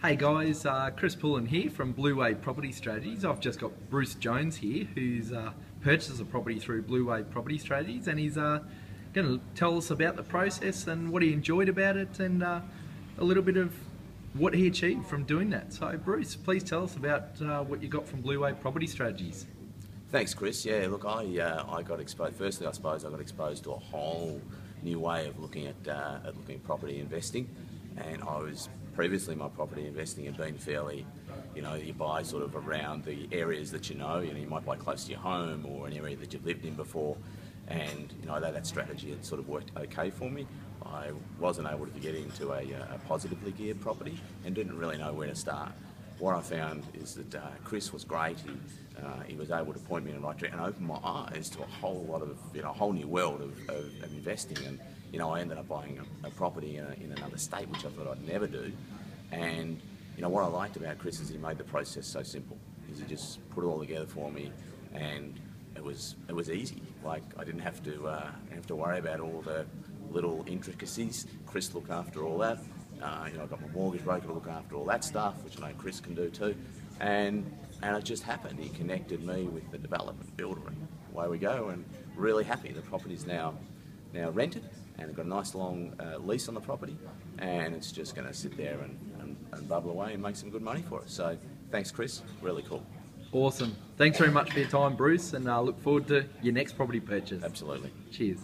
Hey guys, uh, Chris Pullen here from Blue Wave Property Strategies. I've just got Bruce Jones here, who's uh, purchased a property through Blue Wave Property Strategies, and he's uh, going to tell us about the process and what he enjoyed about it, and uh, a little bit of what he achieved from doing that. So, Bruce, please tell us about uh, what you got from Blue Wave Property Strategies. Thanks, Chris. Yeah, look, I uh, I got exposed. Firstly, I suppose I got exposed to a whole new way of looking at at looking at property investing, and I was previously my property investing had been fairly, you know, you buy sort of around the areas that you know. You know, you might buy close to your home or an area that you've lived in before, and you know that that strategy had sort of worked okay for me. I wasn't able to get into a, a positively geared property and didn't really know where to start what I found is that uh, Chris was great. He, uh, he was able to point me in the right direction and open my eyes to a whole lot of, you know, a whole new world of, of, of investing. And, you know, I ended up buying a, a property in, a, in, another state, which I thought I'd never do. And, you know, what I liked about Chris is he made the process so simple. He just put it all together for me and it was, it was easy. Like, I didn't have to, uh, have to worry about all the little intricacies. Chris looked after all that. Uh, you know, I've got my mortgage broker to look after all that stuff, which I know Chris can do too. And and it just happened. He connected me with the development builder, and away we go. And really happy. The property's now now rented, and I've got a nice long uh, lease on the property, and it's just going to sit there and, and, and bubble away and make some good money for us. So thanks, Chris. Really cool. Awesome. Thanks very much for your time, Bruce, and I uh, look forward to your next property purchase. Absolutely. Cheers.